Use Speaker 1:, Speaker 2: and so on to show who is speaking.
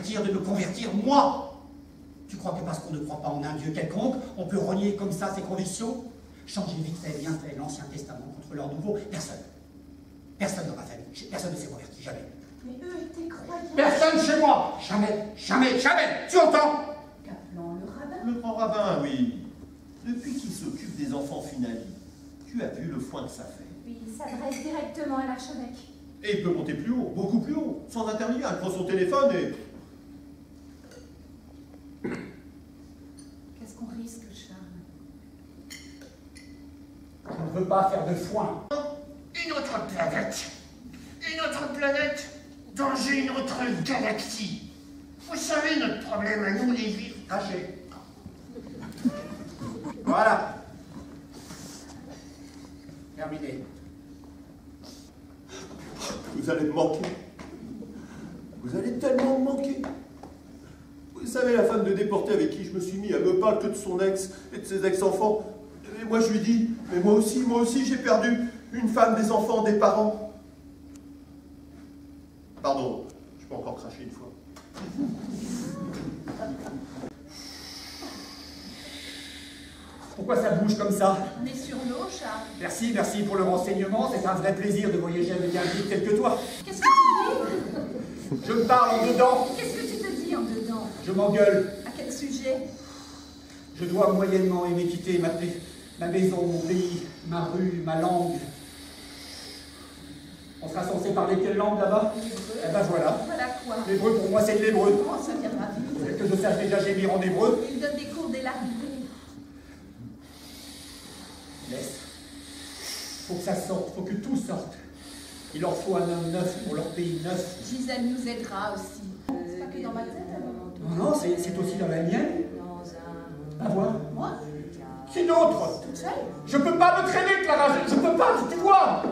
Speaker 1: convertir, de me convertir, moi Tu crois que parce qu'on ne croit pas en un Dieu quelconque, on peut renier comme ça ses convictions? Changer vite fait, bien fait l'Ancien Testament contre leur Nouveau Personne. Personne dans ma famille. Personne ne s'est converti, jamais.
Speaker 2: Mais eux étaient croyants.
Speaker 1: Personne chez moi Jamais, jamais, jamais Tu entends?
Speaker 2: Caplan, le rabbin.
Speaker 3: Le grand rabbin, oui. Depuis qu'il s'occupe des enfants finali, tu as vu le foin que ça fait.
Speaker 2: Oui, il s'adresse directement à l'archevêque.
Speaker 3: Et il peut monter plus haut, beaucoup plus haut, sans intermédiaire. Il prend son téléphone et...
Speaker 2: Qu'on risque, Charles
Speaker 1: Je ne veux pas faire de foin.
Speaker 4: Une autre planète. Une autre planète. Danger, une autre galaxie. Vous savez, notre problème à nous, les juifs.
Speaker 1: Cachez. Voilà. Terminé.
Speaker 3: Vous allez me manquer. Vous allez tellement me manquer. Vous savez, la femme de déporté avec qui je me suis mis, elle me parle que de son ex et de ses ex-enfants. Et moi, je lui dis, mais moi aussi, moi aussi, j'ai perdu une femme, des enfants, des parents. Pardon, je peux encore cracher une fois.
Speaker 1: Pourquoi ça bouge comme ça?
Speaker 2: On est sur l'eau, Charles.
Speaker 1: Merci, merci pour le renseignement. C'est un vrai plaisir de voyager avec un guide tel que toi.
Speaker 2: Qu'est-ce que tu dis?
Speaker 1: Je me parle en dedans.
Speaker 2: Qu'est-ce que
Speaker 1: Je m'engueule.
Speaker 2: À quel sujet?
Speaker 1: Je dois moyennement aimer quitter ma, ma maison, mon pays, ma rue, ma langue. On sera censé parler quelle langue là-bas? Eh ben voilà.
Speaker 2: Voilà quoi
Speaker 1: L'hébreu pour moi c'est de l'hébreu.
Speaker 2: Comment ça viendra vite
Speaker 1: Que je sache déjà gémir en hébreu.
Speaker 2: Il donne des cours dès l'arrivée.
Speaker 1: Laisse. Faut que ça sorte, faut que tout sorte. Il leur faut un homme neuf pour leur pays neuf.
Speaker 2: Gisèle nous aidera aussi. C'est pas que dans ma tête
Speaker 1: c'est c'est aussi dans la mienne. Va voir.
Speaker 2: Moi
Speaker 1: Qui d'autre
Speaker 2: Toute seule
Speaker 1: Je peux pas me traîner, Clara, je, je peux pas, tu vois